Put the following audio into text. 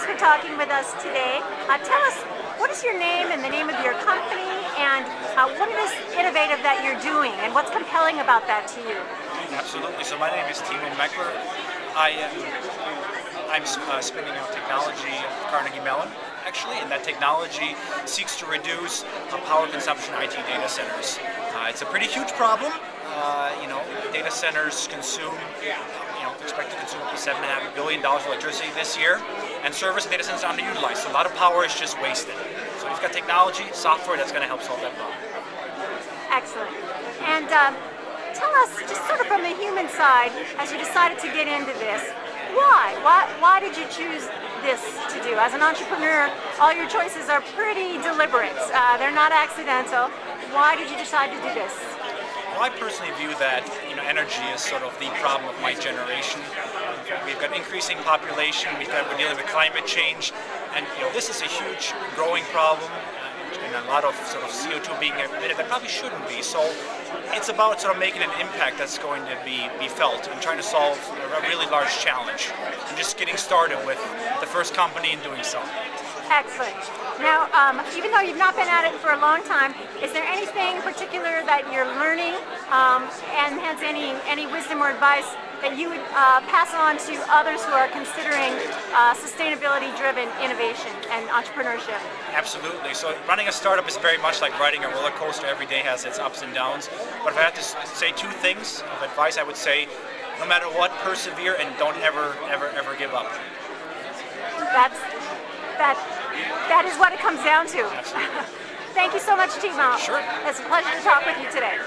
thanks for talking with us today. Uh, tell us, what is your name and the name of your company, and uh, what is innovative that you're doing, and what's compelling about that to you? Absolutely. So my name is Timo Meckler. I am I'm uh, spinning out technology at Carnegie Mellon, actually, and that technology seeks to reduce power consumption IT data centers. Uh, it's a pretty huge problem. Uh, you know, data centers consume, expect to consume up to seven and a half billion dollars of electricity this year, and service data centers are underutilized. So a lot of power is just wasted. So we've got technology, software that's going to help solve that problem. Excellent. And um, tell us, just sort of from the human side, as you decided to get into this, why? Why, why did you choose this to do? As an entrepreneur, all your choices are pretty deliberate. Uh, they're not accidental. Why did you decide to do this? Well, I personally view that you know energy is sort of the problem of my generation. We've got increasing population. We've got we're dealing with climate change, and you know this is a huge growing problem and a lot of sort of CO2 being emitted that probably shouldn't be. So it's about sort of making an impact that's going to be, be felt and trying to solve a really large challenge and just getting started with the first company in doing so. Excellent. Now, um, even though you've not been at it for a long time, is there anything that you're learning um, and has any, any wisdom or advice that you would uh, pass on to others who are considering uh, sustainability-driven innovation and entrepreneurship? Absolutely. So running a startup is very much like riding a roller coaster. Every day has its ups and downs. But if I had to say two things of advice, I would say, no matter what, persevere and don't ever, ever, ever give up. That's that. That is what it comes down to. Thank you so much, Timo. Sure. It's a pleasure to talk with you today.